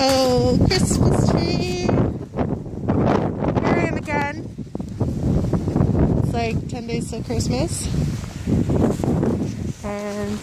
Oh, Christmas tree. Here I am again. It's like 10 days till Christmas. And